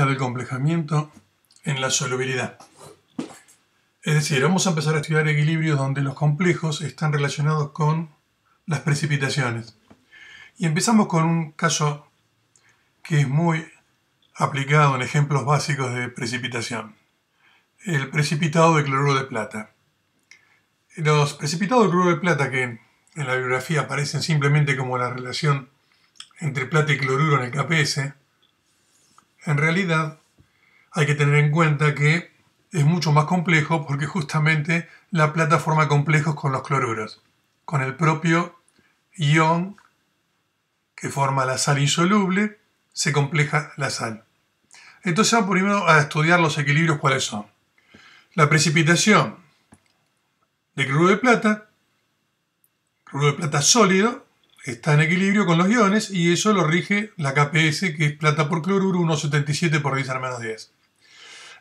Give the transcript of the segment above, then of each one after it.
del complejamiento en la solubilidad. Es decir, vamos a empezar a estudiar equilibrios donde los complejos están relacionados con las precipitaciones. Y empezamos con un caso que es muy aplicado en ejemplos básicos de precipitación. El precipitado de cloruro de plata. Los precipitados de cloruro de plata que en la bibliografía aparecen simplemente como la relación entre plata y cloruro en el KPS, en realidad hay que tener en cuenta que es mucho más complejo porque justamente la plata forma complejos con los cloruros, con el propio ion que forma la sal insoluble, se compleja la sal. Entonces vamos primero a estudiar los equilibrios cuáles son. La precipitación de cloruro de plata, cloruro de plata sólido, está en equilibrio con los iones y eso lo rige la KPS, que es plata por cloruro 1,77 por 10 a menos 10.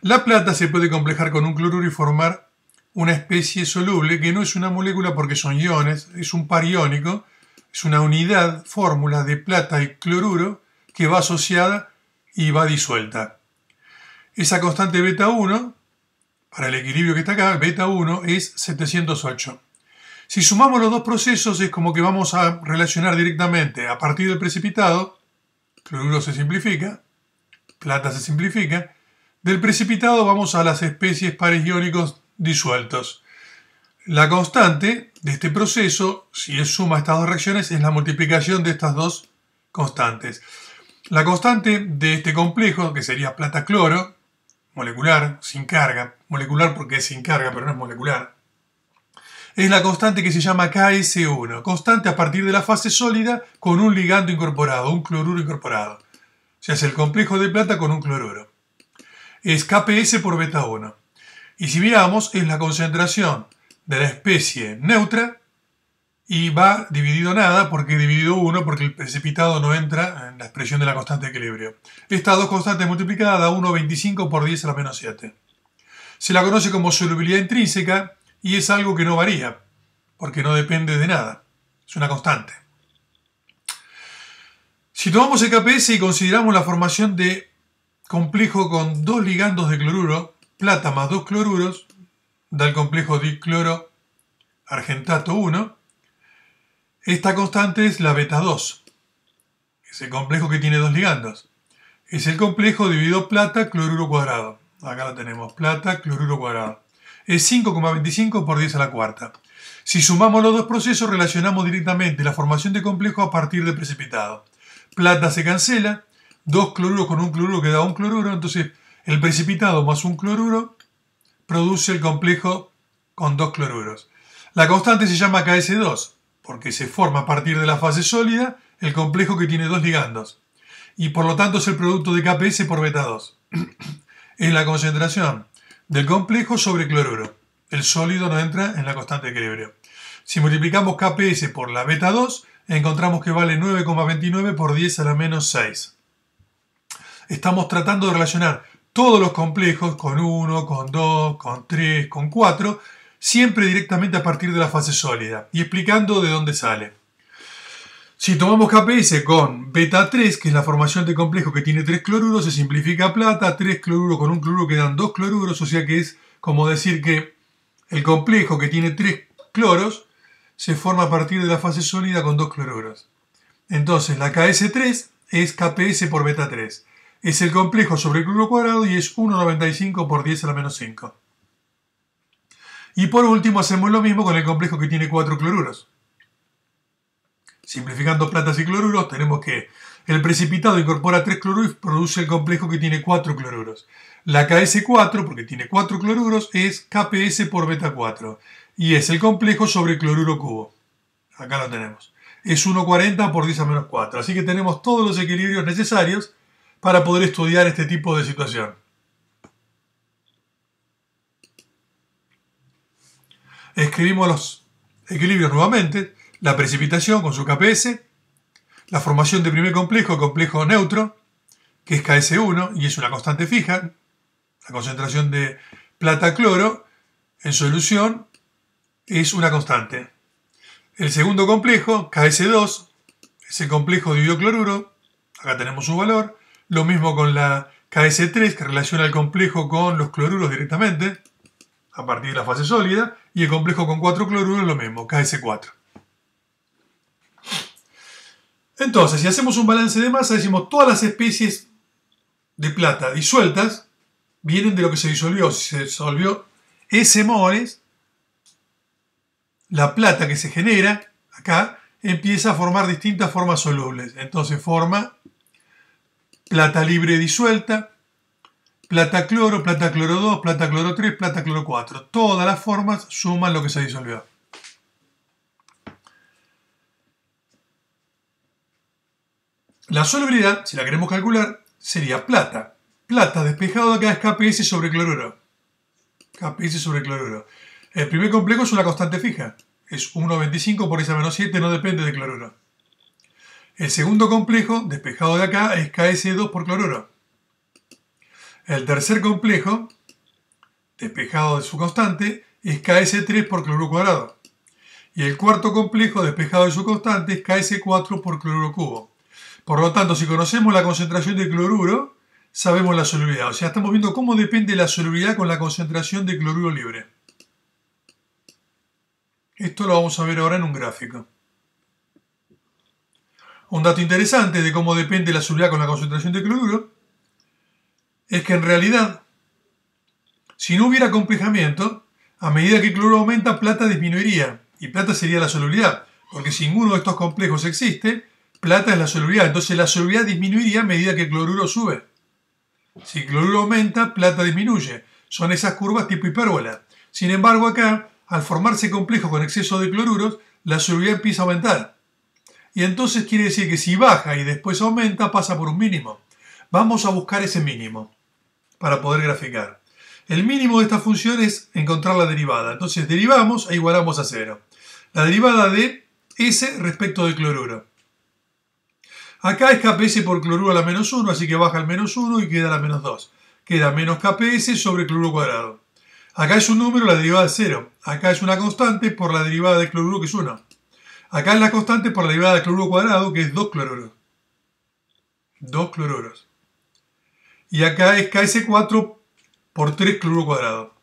La plata se puede complejar con un cloruro y formar una especie soluble que no es una molécula porque son iones, es un par iónico, es una unidad, fórmula de plata y cloruro que va asociada y va disuelta. Esa constante beta 1, para el equilibrio que está acá, beta 1 es 708. Si sumamos los dos procesos es como que vamos a relacionar directamente a partir del precipitado, cloruro se simplifica, plata se simplifica, del precipitado vamos a las especies pares iónicos disueltos. La constante de este proceso, si es suma estas dos reacciones, es la multiplicación de estas dos constantes. La constante de este complejo, que sería plata-cloro, molecular, sin carga, molecular porque es sin carga, pero no es molecular, es la constante que se llama KS1, constante a partir de la fase sólida con un ligando incorporado, un cloruro incorporado. Sea, es el complejo de plata con un cloruro. Es KPS por beta 1. Y si miramos, es la concentración de la especie neutra y va dividido nada porque dividido 1 porque el precipitado no entra en la expresión de la constante de equilibrio. Estas dos constantes multiplicadas da 1,25 por 10 a la menos 7. Se la conoce como solubilidad intrínseca y es algo que no varía, porque no depende de nada, es una constante. Si tomamos el KPS y consideramos la formación de complejo con dos ligandos de cloruro, plata más dos cloruros, da el complejo dicloro argentato 1, esta constante es la beta 2, es el complejo que tiene dos ligandos. Es el complejo dividido plata cloruro cuadrado. Acá lo tenemos, plata cloruro cuadrado es 5,25 por 10 a la cuarta. Si sumamos los dos procesos, relacionamos directamente la formación de complejo a partir de precipitado. Plata se cancela, dos cloruros con un cloruro queda un cloruro, entonces el precipitado más un cloruro produce el complejo con dos cloruros. La constante se llama KS2, porque se forma a partir de la fase sólida el complejo que tiene dos ligandos, y por lo tanto es el producto de KPS por beta 2. es la concentración del complejo sobre cloruro. El sólido no entra en la constante de equilibrio. Si multiplicamos KPS por la beta 2, encontramos que vale 9,29 por 10 a la menos 6. Estamos tratando de relacionar todos los complejos con 1, con 2, con 3, con 4, siempre directamente a partir de la fase sólida y explicando de dónde sale. Si tomamos KPS con beta 3, que es la formación de complejo que tiene 3 cloruros, se simplifica plata, 3 cloruros con un cloruro quedan 2 cloruros, o sea que es como decir que el complejo que tiene 3 cloros se forma a partir de la fase sólida con 2 cloruros. Entonces la KS3 es KPS por beta 3. Es el complejo sobre el cloruro cuadrado y es 1,95 por 10 a la menos 5. Y por último hacemos lo mismo con el complejo que tiene 4 cloruros. Simplificando platas y cloruros, tenemos que el precipitado incorpora 3 cloruros y produce el complejo que tiene 4 cloruros. La KS4, porque tiene 4 cloruros, es KPS por beta 4 y es el complejo sobre cloruro cubo. Acá lo tenemos. Es 1,40 por 10 a menos 4. Así que tenemos todos los equilibrios necesarios para poder estudiar este tipo de situación. Escribimos los equilibrios nuevamente la precipitación con su KPS, la formación de primer complejo, complejo neutro, que es KS1 y es una constante fija, la concentración de plata-cloro en solución es una constante. El segundo complejo, KS2, es el complejo de biocloruro, acá tenemos su valor, lo mismo con la KS3, que relaciona el complejo con los cloruros directamente, a partir de la fase sólida, y el complejo con cuatro cloruros lo mismo, KS4. Entonces, si hacemos un balance de masa, decimos todas las especies de plata disueltas vienen de lo que se disolvió. Si se disolvió S moles, la plata que se genera acá empieza a formar distintas formas solubles. Entonces forma plata libre disuelta, plata cloro, plata cloro 2, plata cloro 3, plata cloro 4. Todas las formas suman lo que se disolvió. La solubilidad, si la queremos calcular, sería plata. Plata despejado de acá es KPS sobre cloruro. KPS sobre cloruro. El primer complejo es una constante fija. Es 1,25 por esa menos 7, no depende de cloruro. El segundo complejo, despejado de acá, es KS2 por cloruro. El tercer complejo, despejado de su constante, es KS3 por cloruro cuadrado. Y el cuarto complejo, despejado de su constante, es KS4 por cloruro cubo. Por lo tanto, si conocemos la concentración de cloruro, sabemos la solubilidad. O sea, estamos viendo cómo depende la solubilidad con la concentración de cloruro libre. Esto lo vamos a ver ahora en un gráfico. Un dato interesante de cómo depende la solubilidad con la concentración de cloruro es que en realidad, si no hubiera complejamiento, a medida que el cloruro aumenta, plata disminuiría. Y plata sería la solubilidad. Porque si ninguno de estos complejos existe, plata es la solubilidad. Entonces la solubilidad disminuiría a medida que el cloruro sube. Si el cloruro aumenta, plata disminuye. Son esas curvas tipo hipérbola. Sin embargo, acá, al formarse complejo con exceso de cloruros, la solubilidad empieza a aumentar. Y entonces quiere decir que si baja y después aumenta, pasa por un mínimo. Vamos a buscar ese mínimo para poder graficar. El mínimo de esta función es encontrar la derivada. Entonces derivamos e igualamos a cero. La derivada de S respecto del cloruro. Acá es KPS por cloruro a la menos 1, así que baja el menos 1 y queda la menos 2. Queda menos KPS sobre cloruro cuadrado. Acá es un número, la derivada es 0. Acá es una constante por la derivada de cloruro, que es 1. Acá es la constante por la derivada de cloruro cuadrado, que es 2 cloruros. 2 cloruros. Y acá es KS4 por 3 cloruro cuadrado.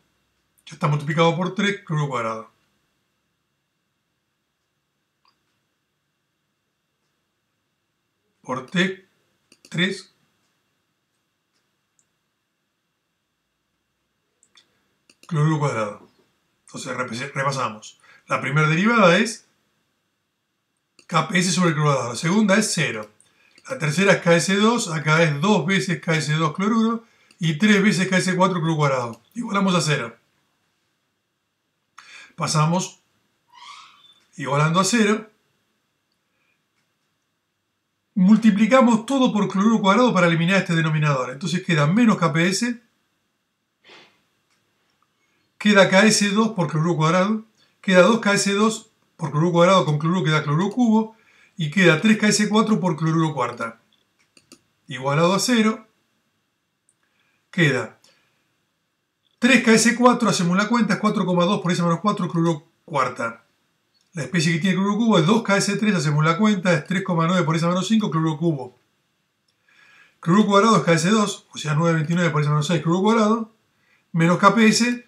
Ya está multiplicado por 3 cloruro cuadrado. Por T 3 cloruro cuadrado. Entonces repasamos. La primera derivada es KPS sobre cloruro cuadrado. La segunda es 0. La tercera es KS2. Acá es 2 veces KS2 cloruro y 3 veces KS4 cloruro cuadrado. Igualamos a 0. Pasamos igualando a 0 multiplicamos todo por cloruro cuadrado para eliminar este denominador. Entonces queda menos KPS, queda KS2 por cloruro cuadrado, queda 2KS2 por cloruro cuadrado con cloruro queda cloruro cubo, y queda 3KS4 por cloruro cuarta. Igualado a 0, queda 3KS4, hacemos la cuenta, es 4,2 por ese menos 4 cloruro cuarta. La especie que tiene cloruro cubo es 2KS3, hacemos la cuenta, es 3,9 por esa menos 5 cloruro cubo. Cloruro cuadrado es KS2, o sea 9,29 por esa menos 6 cloruro cuadrado, menos KPS,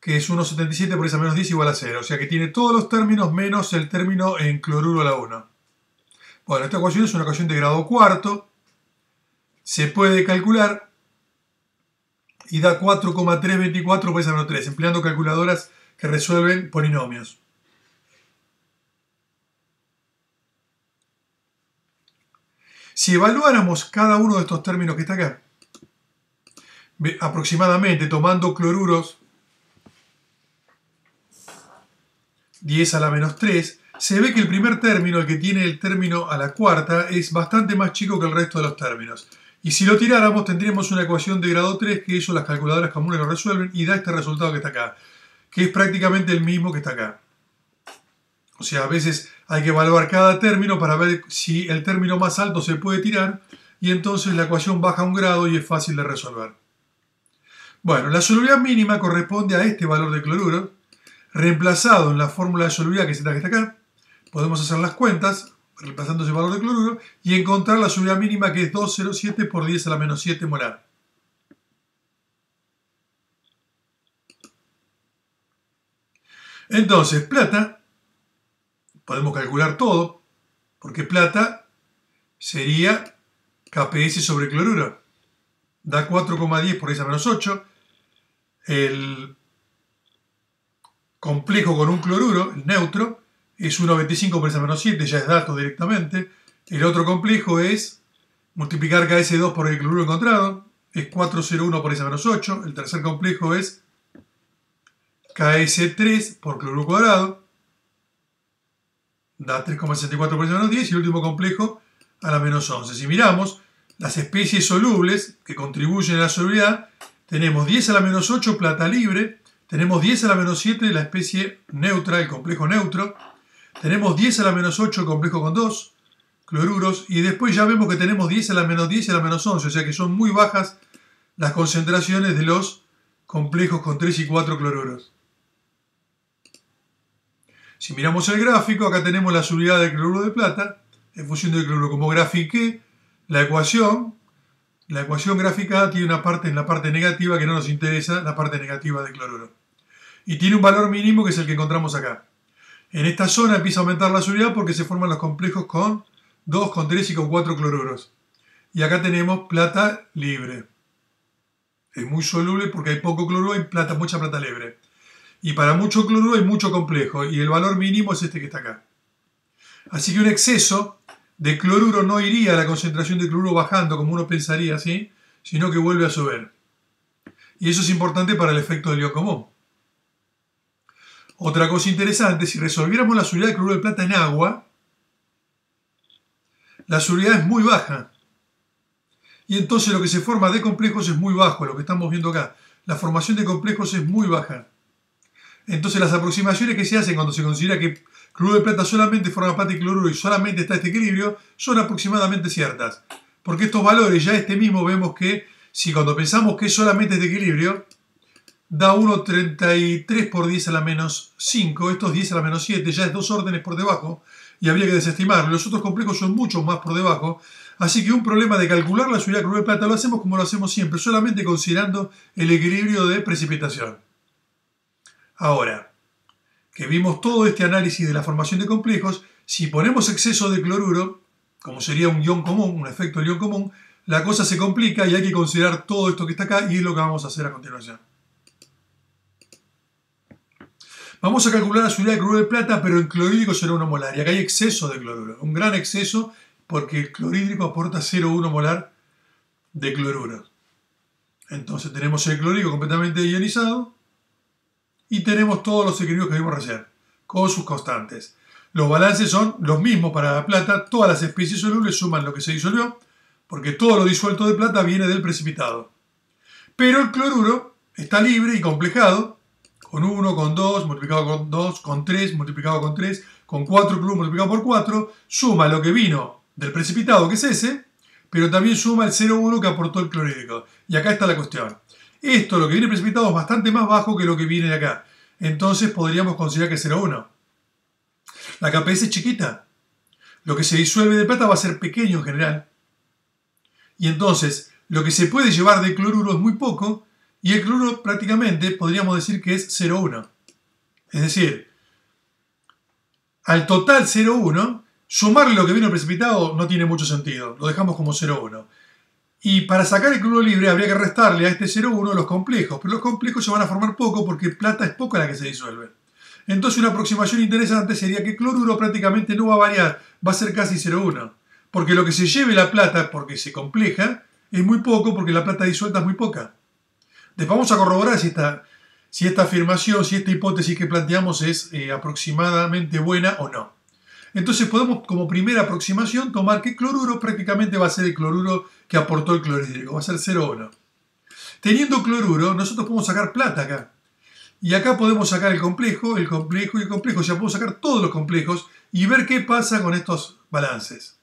que es 1,77 por esa menos 10 igual a 0. O sea que tiene todos los términos menos el término en cloruro a la 1. Bueno, esta ecuación es una ecuación de grado cuarto. Se puede calcular y da 4,324 por esa menos 3, empleando calculadoras que resuelven polinomios. Si evaluáramos cada uno de estos términos que está acá, aproximadamente tomando cloruros 10 a la menos 3, se ve que el primer término, el que tiene el término a la cuarta, es bastante más chico que el resto de los términos. Y si lo tiráramos, tendríamos una ecuación de grado 3, que eso las calculadoras comunes lo resuelven, y da este resultado que está acá, que es prácticamente el mismo que está acá. O sea, a veces hay que evaluar cada término para ver si el término más alto se puede tirar y entonces la ecuación baja un grado y es fácil de resolver. Bueno, la solubilidad mínima corresponde a este valor de cloruro, reemplazado en la fórmula de solubilidad que se acá. Podemos hacer las cuentas, reemplazando ese valor de cloruro, y encontrar la solubilidad mínima que es 207 por 10 a la menos 7 molar. Entonces, plata podemos calcular todo, porque plata sería KPS sobre cloruro. Da 4,10 por 10 a menos 8. El complejo con un cloruro, el neutro, es 1,25 por 10 a menos 7, ya es dato directamente. El otro complejo es multiplicar KS2 por el cloruro encontrado, es 401 por 10 a menos 8. El tercer complejo es KS3 por cloruro cuadrado, da 3,64 por 10 a menos 10. Y el último complejo a la menos 11. Si miramos las especies solubles que contribuyen a la solubilidad, tenemos 10 a la menos 8 plata libre, tenemos 10 a la menos 7 la especie neutra, el complejo neutro, tenemos 10 a la menos 8 el complejo con 2 cloruros, y después ya vemos que tenemos 10 a la menos 10 y a la menos 11, o sea que son muy bajas las concentraciones de los complejos con 3 y 4 cloruros. Si miramos el gráfico, acá tenemos la solubilidad del cloruro de plata en función del cloruro. Como grafiqué la ecuación, la ecuación gráfica tiene una parte en la parte negativa que no nos interesa, la parte negativa del cloruro. Y tiene un valor mínimo que es el que encontramos acá. En esta zona empieza a aumentar la solubilidad porque se forman los complejos con 2, con 3 y con 4 cloruros. Y acá tenemos plata libre. Es muy soluble porque hay poco cloruro y plata, mucha plata libre. Y para mucho cloruro hay mucho complejo y el valor mínimo es este que está acá. Así que un exceso de cloruro no iría a la concentración de cloruro bajando como uno pensaría, ¿sí? sino que vuelve a subir. Y eso es importante para el efecto del ion común. Otra cosa interesante, si resolviéramos la solubilidad de cloruro de plata en agua, la solubilidad es muy baja. Y entonces lo que se forma de complejos es muy bajo, lo que estamos viendo acá. La formación de complejos es muy baja. Entonces las aproximaciones que se hacen cuando se considera que cloruro de plata solamente forma parte de cloruro y solamente está este equilibrio son aproximadamente ciertas. Porque estos valores, ya este mismo vemos que si cuando pensamos que es solamente este equilibrio, da 1,33 por 10 a la menos 5, estos 10 a la menos 7, ya es dos órdenes por debajo, y habría que desestimarlo. Los otros complejos son mucho más por debajo, así que un problema de calcular la subida de cloruro de plata lo hacemos como lo hacemos siempre, solamente considerando el equilibrio de precipitación. Ahora, que vimos todo este análisis de la formación de complejos, si ponemos exceso de cloruro, como sería un ion común, un efecto del ion común, la cosa se complica y hay que considerar todo esto que está acá y es lo que vamos a hacer a continuación. Vamos a calcular la subida de cloruro de plata, pero en clorhídrico será 1 molar. Y acá hay exceso de cloruro, un gran exceso, porque el clorhídrico aporta 0,1 molar de cloruro. Entonces tenemos el clorhídrico completamente ionizado, y tenemos todos los equilibrios que vimos recién, con sus constantes. Los balances son los mismos para la plata, todas las especies solubles suman lo que se disolvió, porque todo lo disuelto de plata viene del precipitado. Pero el cloruro está libre y complejado, con 1, con 2, multiplicado con 2, con 3, multiplicado con 3, con 4 cloruro multiplicado por 4, suma lo que vino del precipitado, que es ese, pero también suma el 0,1 que aportó el clorhídrico. Y acá está la cuestión. Esto, lo que viene precipitado, es bastante más bajo que lo que viene de acá. Entonces podríamos considerar que es 0,1. La KPS es chiquita. Lo que se disuelve de plata va a ser pequeño en general. Y entonces, lo que se puede llevar de cloruro es muy poco, y el cloruro prácticamente podríamos decir que es 0,1. Es decir, al total 0,1, sumarle lo que viene precipitado no tiene mucho sentido. Lo dejamos como 0,1. Y para sacar el cloruro libre habría que restarle a este 0,1 los complejos, pero los complejos se van a formar poco porque plata es poco la que se disuelve. Entonces una aproximación interesante sería que cloruro prácticamente no va a variar, va a ser casi 0,1. Porque lo que se lleve la plata, porque se compleja, es muy poco porque la plata disuelta es muy poca. Después vamos a corroborar si esta, si esta afirmación, si esta hipótesis que planteamos es eh, aproximadamente buena o no. Entonces podemos como primera aproximación tomar que cloruro prácticamente va a ser el cloruro que aportó el clorhídrico, va a ser 0,1. Teniendo cloruro, nosotros podemos sacar plata acá. Y acá podemos sacar el complejo, el complejo y el complejo. O sea, podemos sacar todos los complejos y ver qué pasa con estos balances.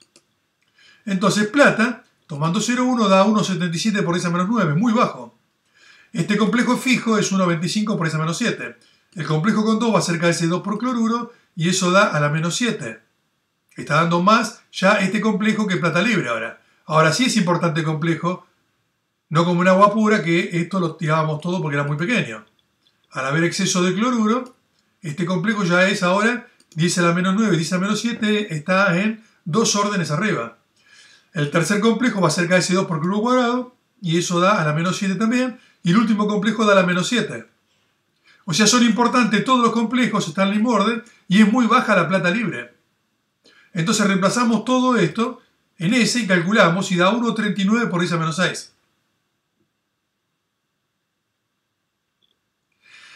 Entonces, plata, tomando 0,1 da 1,77 por esa menos 9, muy bajo. Este complejo fijo es 1,25 por esa menos 7. El complejo con 2 va a ser KS2 por cloruro y eso da a la menos 7. Está dando más ya este complejo que plata libre ahora. Ahora sí es importante el complejo, no como un agua pura que esto lo tirábamos todo porque era muy pequeño. Al haber exceso de cloruro, Este complejo ya es ahora 10 a la menos 9, 10 a la menos 7, está en dos órdenes arriba. El tercer complejo va a ser KS2 por cloruro cuadrado, y eso da a la menos 7 también, y el último complejo da a la menos 7. O sea, son importantes todos los complejos, están en el mismo orden, y es muy baja la plata libre. Entonces reemplazamos todo esto en S y calculamos y da 1,39 por 10 a menos 6.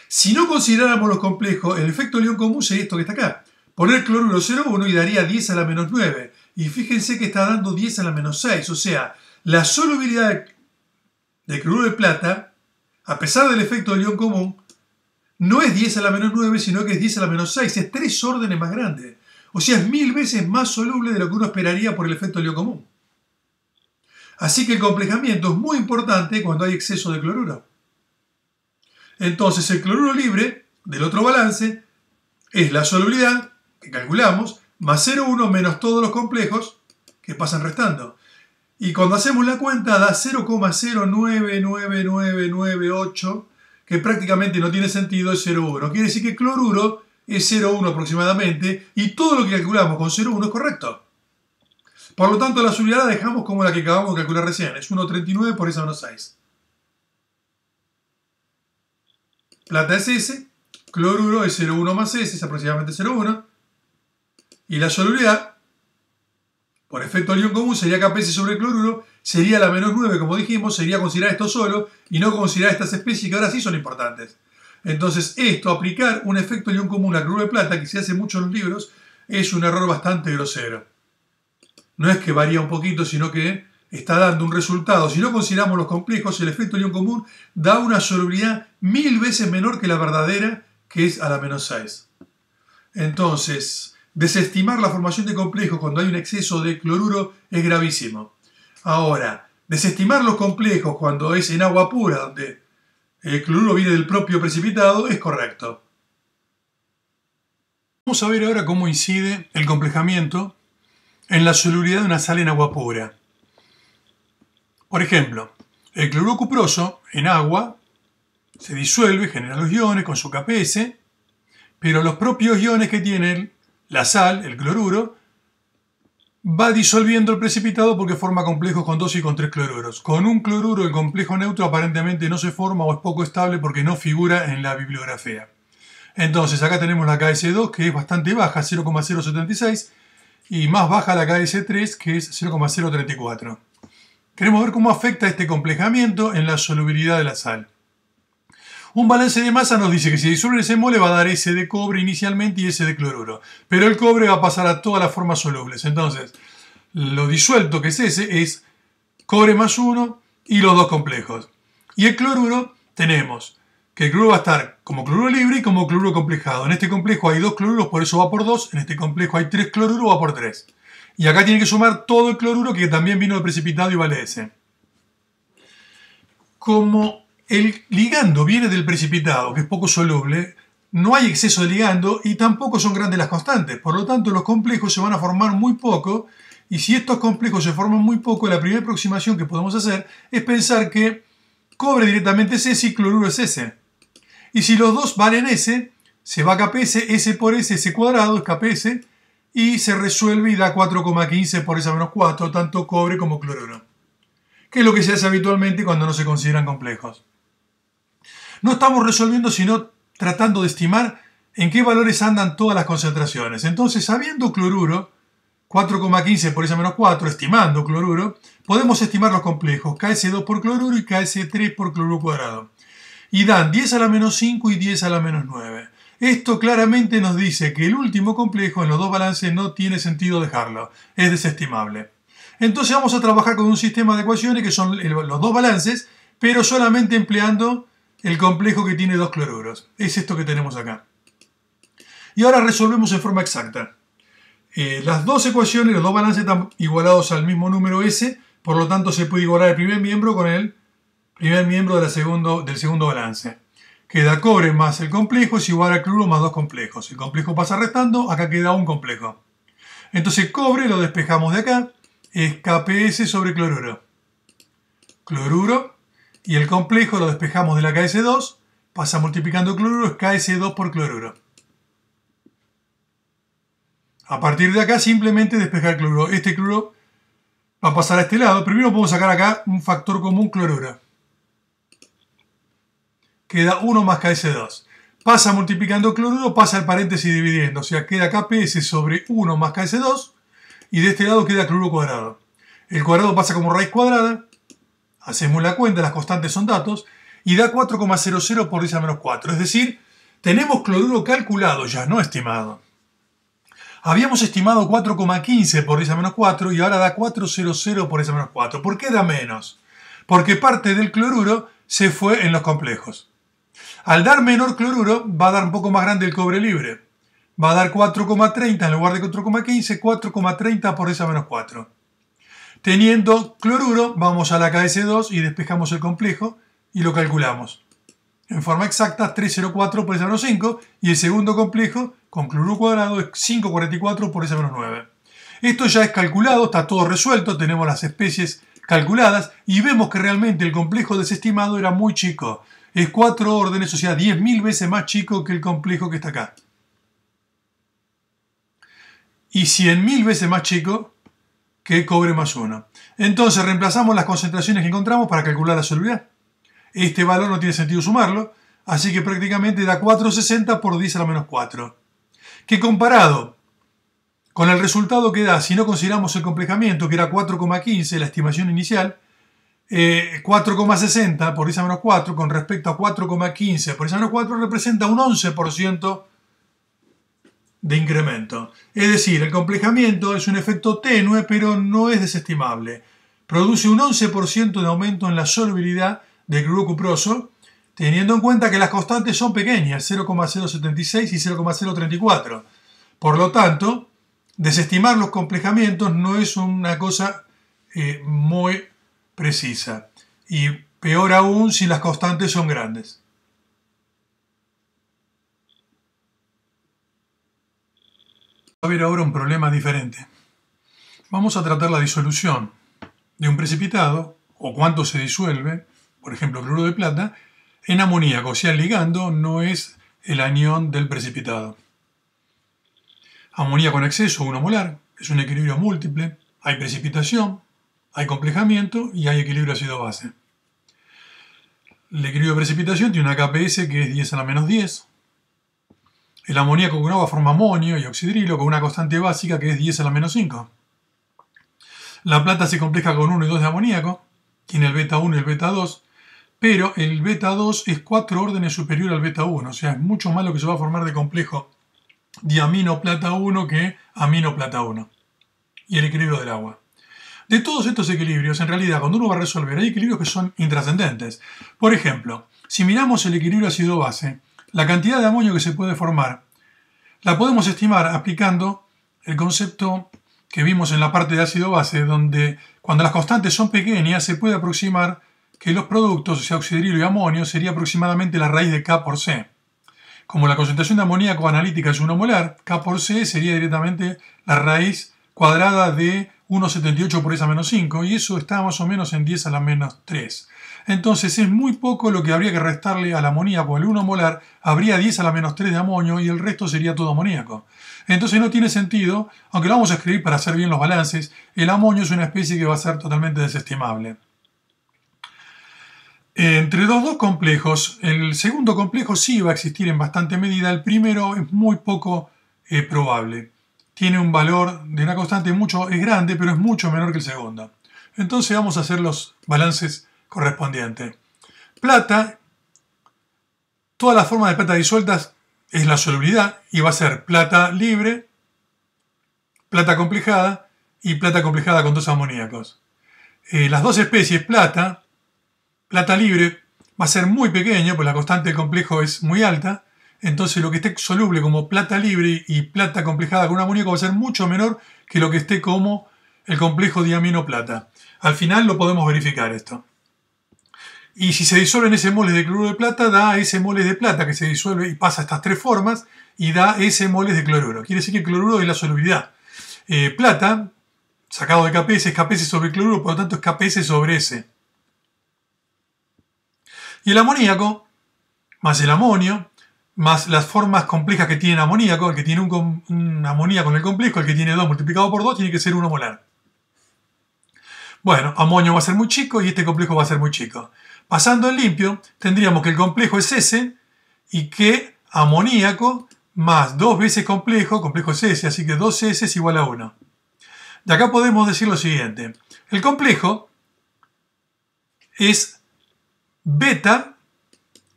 Si no consideráramos los complejos, el efecto león común sería esto que está acá. Poner cloruro 0,1 y daría 10 a la menos 9. Y fíjense que está dando 10 a la menos 6. O sea, la solubilidad de cloruro de plata, a pesar del efecto de león común, no es 10 a la menos 9, sino que es 10 a la menos 6. Es tres órdenes más grande. O sea, es mil veces más soluble de lo que uno esperaría por el efecto león común. Así que el complejamiento es muy importante cuando hay exceso de cloruro. Entonces el cloruro libre del otro balance es la solubilidad que calculamos más 0,1 menos todos los complejos que pasan restando. Y cuando hacemos la cuenta da 0,099998 que prácticamente no tiene sentido, es 0,1. Quiere decir que cloruro es 0,1 aproximadamente y todo lo que calculamos con 0,1 es correcto. Por lo tanto, la solubilidad la dejamos como la que acabamos de calcular recién, es 1,39 por esa menos 6. Plata es S, cloruro es 0,1 más S, es aproximadamente 0,1. Y la solubilidad, por efecto del ion común, sería KPS sobre cloruro, sería la menos 9, como dijimos, sería considerar esto solo y no considerar estas especies que ahora sí son importantes. Entonces, esto, aplicar un efecto ion común a cloruro de plata, que se hace mucho en los libros, es un error bastante grosero. No es que varía un poquito, sino que está dando un resultado. Si no consideramos los complejos, el efecto ion común da una solubilidad mil veces menor que la verdadera, que es a la menos 6. Entonces, desestimar la formación de complejos cuando hay un exceso de cloruro es gravísimo. Ahora, desestimar los complejos cuando es en agua pura, donde el cloruro viene del propio precipitado, es correcto. Vamos a ver ahora cómo incide el complejamiento en la solubilidad de una sal en agua pura. Por ejemplo, el cloruro cuproso en agua se disuelve, genera los iones con su KPS, pero los propios iones que tiene la sal, el cloruro, va disolviendo el precipitado porque forma complejos con dos y con tres cloruros. Con un cloruro el complejo neutro aparentemente no se forma o es poco estable porque no figura en la bibliografía. Entonces acá tenemos la KS2 que es bastante baja, 0,076, y más baja la KS3 que es 0,034. Queremos ver cómo afecta este complejamiento en la solubilidad de la sal. Un balance de masa nos dice que si disuelve ese mole va a dar S de cobre inicialmente y S de cloruro. Pero el cobre va a pasar a todas las formas solubles. Entonces, lo disuelto que es S es cobre más 1 y los dos complejos. Y el cloruro tenemos que el cloruro va a estar como cloruro libre y como cloruro complejado. En este complejo hay dos cloruros, por eso va por 2. En este complejo hay tres cloruros, va por 3. Y acá tiene que sumar todo el cloruro que también vino precipitado y vale S. Como el ligando viene del precipitado, que es poco soluble, no hay exceso de ligando y tampoco son grandes las constantes. Por lo tanto, los complejos se van a formar muy poco. Y si estos complejos se forman muy poco, la primera aproximación que podemos hacer es pensar que cobre directamente es S y cloruro es S. Y si los dos valen S, se va a KPS, S por S, S cuadrado es KPS, y se resuelve y da 4,15 por esa menos 4, tanto cobre como cloruro, que es lo que se hace habitualmente cuando no se consideran complejos. No estamos resolviendo, sino tratando de estimar en qué valores andan todas las concentraciones. Entonces, sabiendo cloruro, 4,15 por esa menos 4, estimando cloruro, podemos estimar los complejos KS2 por cloruro y KS3 por cloruro cuadrado. Y dan 10 a la menos 5 y 10 a la menos 9. Esto claramente nos dice que el último complejo en los dos balances no tiene sentido dejarlo, es desestimable. Entonces vamos a trabajar con un sistema de ecuaciones que son los dos balances, pero solamente empleando el complejo que tiene dos cloruros. Es esto que tenemos acá. Y ahora resolvemos en forma exacta. Eh, las dos ecuaciones, los dos balances están igualados al mismo número S, por lo tanto se puede igualar el primer miembro con el primer miembro del segundo balance. Queda cobre más el complejo es igual a cloruro más dos complejos. El complejo pasa restando, acá queda un complejo. Entonces cobre lo despejamos de acá, es KPS sobre cloruro. Cloruro, y el complejo lo despejamos de la KS2, pasa multiplicando cloruro, es KS2 por cloruro. A partir de acá simplemente despejar cloruro. Este cloruro va a pasar a este lado. Primero podemos sacar acá un factor común cloruro. Queda 1 más KS2. Pasa multiplicando cloruro, pasa el paréntesis dividiendo. O sea, queda KPS sobre 1 más KS2. Y de este lado queda cloruro cuadrado. El cuadrado pasa como raíz cuadrada. Hacemos la cuenta, las constantes son datos. Y da 4,00 por 10 a menos 4. Es decir, tenemos cloruro calculado ya, no estimado. Habíamos estimado 4,15 por 10 a menos 4 y ahora da 4,00 por 10 a menos 4. ¿Por qué da menos? Porque parte del cloruro se fue en los complejos. Al dar menor cloruro va a dar un poco más grande el cobre libre. Va a dar 4,30 en lugar de 4,15, 4,30 por 10 a menos 4. Teniendo cloruro, vamos a la KS2 y despejamos el complejo y lo calculamos en forma exacta 304 por S menos 5 y el segundo complejo con cloruro cuadrado es 544 por S menos 9. Esto ya es calculado, está todo resuelto, tenemos las especies calculadas y vemos que realmente el complejo desestimado era muy chico. Es 4 órdenes, o sea, 10.000 veces más chico que el complejo que está acá. Y 100.000 veces más chico que cobre más 1. Entonces reemplazamos las concentraciones que encontramos para calcular la solubilidad. Este valor no tiene sentido sumarlo, así que prácticamente da 4,60 por 10 a la menos 4. Que comparado con el resultado que da si no consideramos el complejamiento, que era 4,15, la estimación inicial, 4,60 eh, por 10 a menos 4 con respecto a 4,15 por 10 a menos 4 representa un 11% de incremento. Es decir, el complejamiento es un efecto tenue, pero no es desestimable. Produce un 11% de aumento en la solubilidad de cloruro cuproso, teniendo en cuenta que las constantes son pequeñas, 0,076 y 0,034. Por lo tanto, desestimar los complejamientos no es una cosa eh, muy precisa. Y peor aún si las constantes son grandes. A ver ahora un problema diferente. Vamos a tratar la disolución de un precipitado, o cuánto se disuelve, por ejemplo, cloruro de plata, en amoníaco, o sea, el ligando no es el anión del precipitado. Amoníaco en exceso, 1 molar, es un equilibrio múltiple, hay precipitación, hay complejamiento y hay equilibrio ácido-base. El equilibrio de precipitación tiene una KPS que es 10 a la menos 10. El amoníaco con agua forma amonio y oxidrilo con una constante básica que es 10 a la menos 5. La plata se compleja con 1 y 2 de amoníaco, tiene el beta 1 y el beta 2, pero el beta 2 es cuatro órdenes superior al beta 1, o sea, es mucho más lo que se va a formar de complejo diamino plata 1 que amino plata 1. Y el equilibrio del agua. De todos estos equilibrios, en realidad, cuando uno va a resolver, hay equilibrios que son intrascendentes. Por ejemplo, si miramos el equilibrio ácido-base, la cantidad de amonio que se puede formar, la podemos estimar aplicando el concepto que vimos en la parte de ácido-base, donde cuando las constantes son pequeñas se puede aproximar que los productos, o sea, oxidrilo y amonio, sería aproximadamente la raíz de K por C. Como la concentración de amoníaco analítica es 1 molar, K por C sería directamente la raíz cuadrada de 1,78 por esa menos 5, y eso está más o menos en 10 a la menos 3. Entonces es muy poco lo que habría que restarle al amoníaco. El 1 molar habría 10 a la menos 3 de amonio y el resto sería todo amoníaco. Entonces no tiene sentido, aunque lo vamos a escribir para hacer bien los balances, el amonio es una especie que va a ser totalmente desestimable. Entre los dos complejos, el segundo complejo sí va a existir en bastante medida, el primero es muy poco eh, probable. Tiene un valor de una constante mucho, es grande, pero es mucho menor que el segundo. Entonces vamos a hacer los balances correspondientes. Plata, todas las formas de plata disueltas es la solubilidad y va a ser plata libre, plata complejada y plata complejada con dos amoníacos. Eh, las dos especies plata plata libre va a ser muy pequeño, pues la constante del complejo es muy alta, entonces lo que esté soluble como plata libre y plata complejada con un amoníaco va a ser mucho menor que lo que esté como el complejo diamino-plata. Al final lo podemos verificar esto. Y si se disuelve ese moles de cloruro de plata, da ese moles de plata que se disuelve y pasa estas tres formas y da ese moles de cloruro. Quiere decir que el cloruro es la solubilidad. Eh, plata, sacado de KPS, es KPS sobre cloruro, por lo tanto es KPS sobre S. Y el amoníaco, más el amonio, más las formas complejas que tiene amoníaco, el que tiene un, un amoníaco en el complejo, el que tiene 2 multiplicado por 2 tiene que ser 1 molar. Bueno, amonio va a ser muy chico y este complejo va a ser muy chico. Pasando en limpio, tendríamos que el complejo es S y que amoníaco más dos veces complejo, complejo es S, así que 2S es igual a 1. De acá podemos decir lo siguiente. El complejo es beta,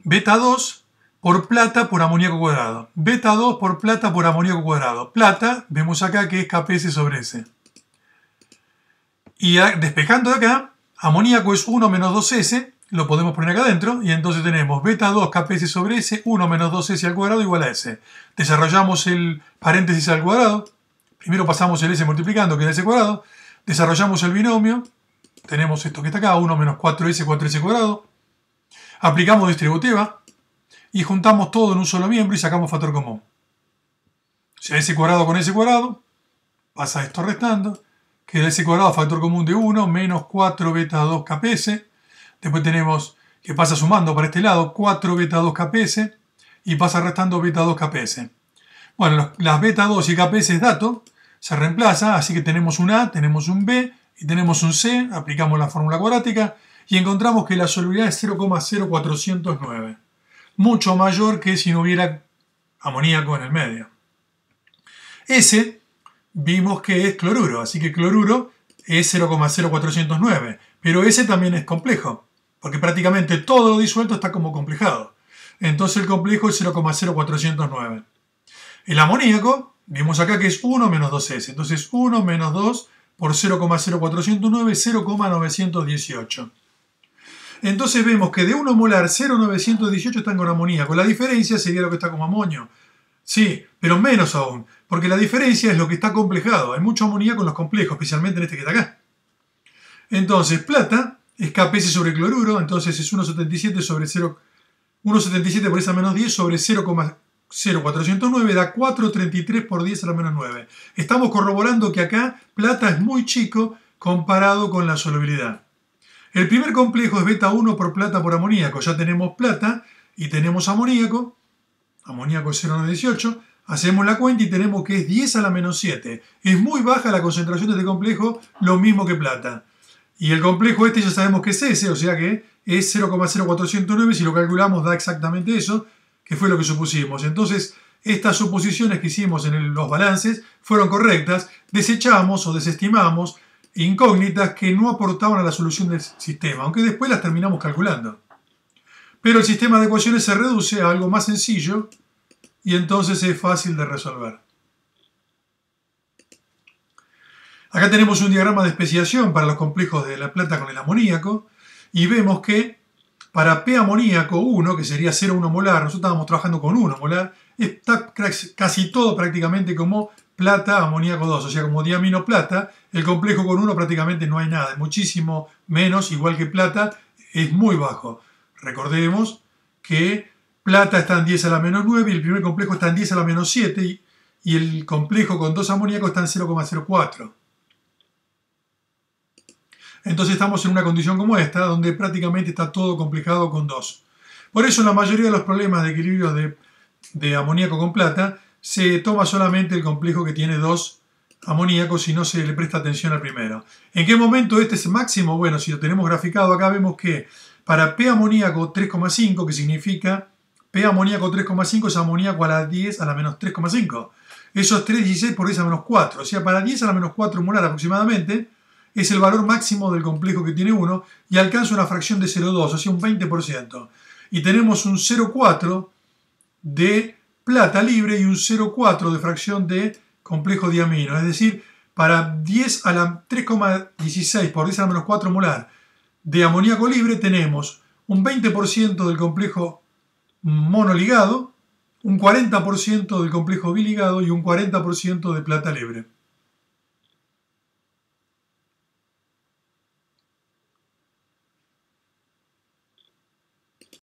beta 2 por plata por amoníaco cuadrado. Beta 2 por plata por amoníaco cuadrado. Plata, vemos acá que es KPS sobre S. Y despejando de acá, amoníaco es 1 menos 2S, lo podemos poner acá adentro, y entonces tenemos beta 2 KPS sobre S, 1 menos 2S al cuadrado igual a S. Desarrollamos el paréntesis al cuadrado, primero pasamos el S multiplicando, que es S cuadrado, desarrollamos el binomio, tenemos esto que está acá, 1 menos 4S, 4S cuadrado, aplicamos distributiva, y juntamos todo en un solo miembro y sacamos factor común. O sea, S cuadrado con S cuadrado, pasa esto restando, queda S cuadrado factor común de 1 menos 4 beta 2 KPS. Después tenemos que pasa sumando para este lado 4 beta 2 KPS y pasa restando beta 2 KPS. Bueno, las beta 2 y KPS es dato, se reemplaza, así que tenemos un A, tenemos un B y tenemos un C, aplicamos la fórmula cuadrática y encontramos que la solubilidad es 0,0409, mucho mayor que si no hubiera amoníaco en el medio. S vimos que es cloruro, así que cloruro es 0,0409, pero ese también es complejo, porque prácticamente todo lo disuelto está como complejado. Entonces el complejo es 0,0409. El amoníaco, vimos acá que es 1 menos 2S, entonces 1 menos 2 por 0,0409, 0,918. Entonces vemos que de 1 molar 0,918 están con amoníaco. La diferencia sería lo que está como amonio. Sí, pero menos aún, porque la diferencia es lo que está complejado. Hay mucho amoníaco en los complejos, especialmente en este que está acá. Entonces, plata es KPS sobre cloruro, entonces es 1,77 sobre 0, 1,77 por esa menos 10 sobre 0,0409 da 4,33 por 10 a la menos 9. Estamos corroborando que acá plata es muy chico comparado con la solubilidad. El primer complejo es beta 1 por plata por amoníaco. Ya tenemos plata y tenemos amoníaco amoníaco 0,18, hacemos la cuenta y tenemos que es 10 a la menos 7. Es muy baja la concentración de este complejo, lo mismo que plata. Y el complejo este ya sabemos que es ese, o sea que es 0,0409, si lo calculamos da exactamente eso, que fue lo que supusimos. Entonces, estas suposiciones que hicimos en los balances fueron correctas, desechamos o desestimamos incógnitas que no aportaban a la solución del sistema, aunque después las terminamos calculando. Pero el sistema de ecuaciones se reduce a algo más sencillo y entonces es fácil de resolver. Acá tenemos un diagrama de especiación para los complejos de la plata con el amoníaco y vemos que para P amoníaco 1, que sería 0,1 molar, nosotros estábamos trabajando con 1 molar, está casi todo prácticamente como plata amoníaco 2, o sea, como diamino plata, el complejo con 1 prácticamente no hay nada, es muchísimo menos, igual que plata, es muy bajo. Recordemos que plata está en 10 a la menos 9 y el primer complejo está en 10 a la menos 7 y, el complejo con dos amoníacos está en 0,04. Entonces estamos en una condición como esta, donde prácticamente está todo complejado con 2. Por eso la mayoría de los problemas de equilibrio de, de amoníaco con plata se toma solamente el complejo que tiene dos amoníacos y no se le presta atención al primero. ¿En qué momento este es máximo? Bueno, si lo tenemos graficado acá vemos que para P amoníaco 3,5, que significa P amoníaco 3,5 es amoníaco a la 10 a la menos 3,5. Eso es 3,16 por 10 a la menos 4. O sea, para 10 a la menos 4 molar aproximadamente, es el valor máximo del complejo que tiene uno y alcanza una fracción de 0,2, o sea, un 20%. Y tenemos un 0,4 de plata libre y un 0,4 de fracción de complejo diamino. Es decir, para 10 a la 3,16 por 10 a la menos 4 molar de amoníaco libre tenemos un 20% del complejo monoligado, un 40% del complejo biligado y un 40% de plata libre.